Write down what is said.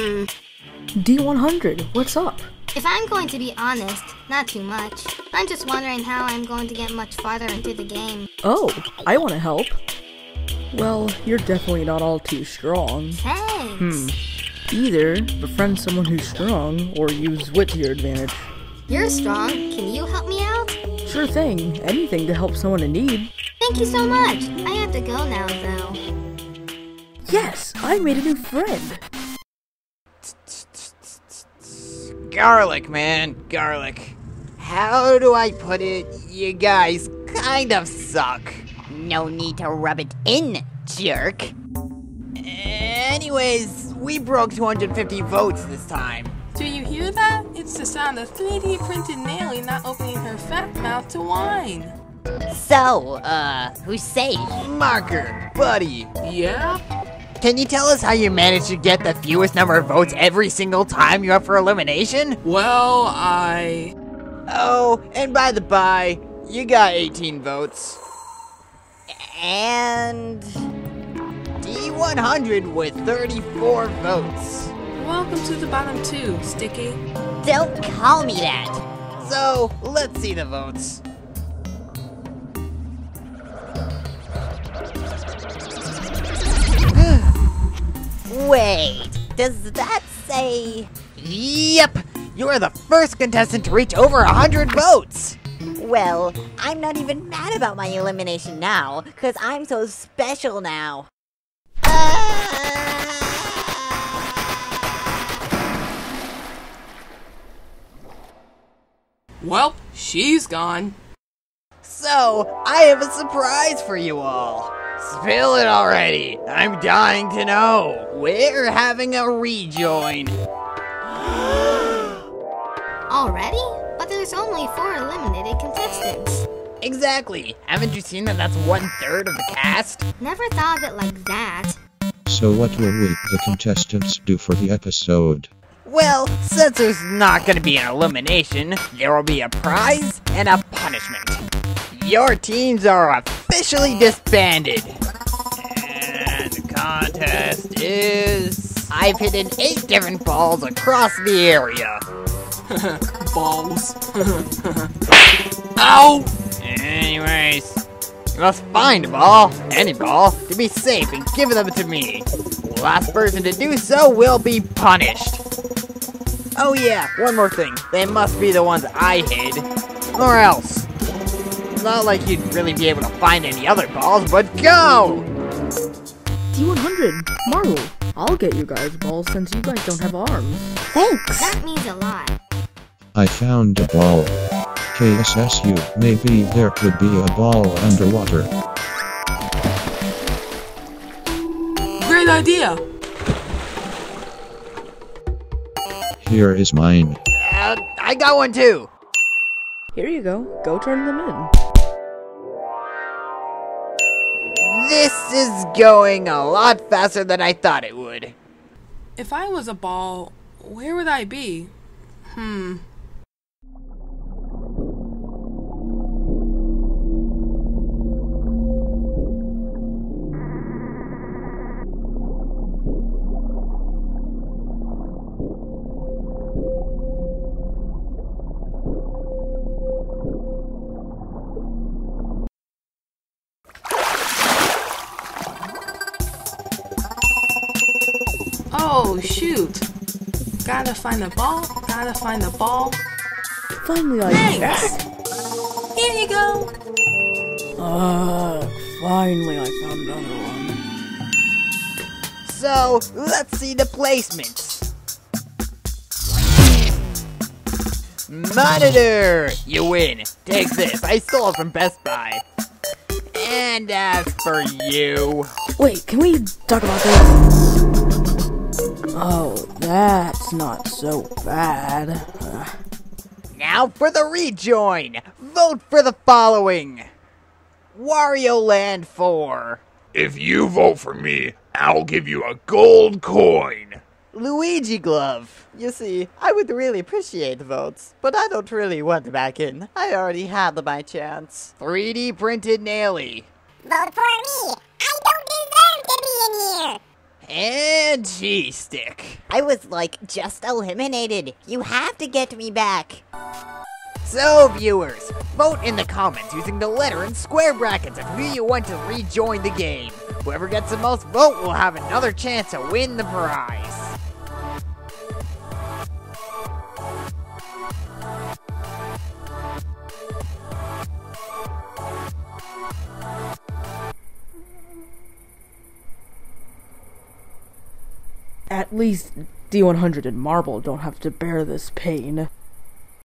Hmm. D100, what's up? If I'm going to be honest, not too much. I'm just wondering how I'm going to get much farther into the game. Oh, I want to help. Well, you're definitely not all too strong. Thanks. Hmm. Either befriend someone who's strong or use wit to your advantage. You're strong. Can you help me out? Sure thing, anything to help someone in need. Thank you so much. I have to go now, though. Yes, I made a new friend. Garlic, man, garlic. How do I put it? You guys kind of suck. No need to rub it in, jerk. Anyways, we broke 250 votes this time. Do you hear that? It's the sound of 3D printed Nelly not opening her fat mouth to whine. So, uh, who's safe? Marker, buddy, Yeah? Can you tell us how you managed to get the fewest number of votes every single time you're up for elimination? Well, I. Oh, and by the by, you got 18 votes. And... D100 with 34 votes. Welcome to the bottom two, Sticky. Don't call me that. So, let's see the votes. Wait, does that say... Yep, you are the first contestant to reach over 100 votes. Well, I'm not even mad about my elimination now, because I'm so special now. Well, she's gone. So, I have a surprise for you all. Spill it already. I'm dying to know. We're having a rejoin. Already? But there's only four eliminated contestants. Exactly. Haven't you seen that that's one third of the cast? Never thought of it like that. So what will we, the contestants, do for the episode? Well, since there's not going to be an elimination, there will be a prize and a punishment. Your teams are officially disbanded. And the contest is. I've hidden eight different balls across the area. Balls. Ow! Anyways, you must find a ball, any ball, to be safe and give them to me. The last person to do so will be punished. Oh yeah, one more thing. They must be the ones I hid. Or else. Not like you'd really be able to find any other balls, but go! D100, Marble, I'll get you guys balls since you guys don't have arms. Thanks. That means a lot. I found a ball. KSSU, maybe there could be a ball underwater. Great idea! Here is mine. Uh, I got one too. Here you go, go turn them in. This is going a lot faster than I thought it would. If I was a ball, where would I be? Hmm. Shoot. Gotta find the ball, gotta find the ball. Finally I Thanks! Here you go! Uh, finally I found another one. So, let's see the placements. Monitor! You win. Take this. I stole it from Best Buy. And as for you. Wait, can we talk about this? Oh, that's not so bad. Now for the rejoin! Vote for the following Wario Land 4, If you vote for me, I'll give you a gold coin. Luigi Glove. You see, I would really appreciate the votes, but I don't really want to back in. I already had my chance. 3D printed Naily. Vote for me! I don't deserve to be in here! And cheese stick. I was like just eliminated. You have to get me back. So, viewers, vote in the comments using the letter and square brackets of who you want to rejoin the game. Whoever gets the most vote will have another chance to win the prize. At least D100 and Marble don't have to bear this pain.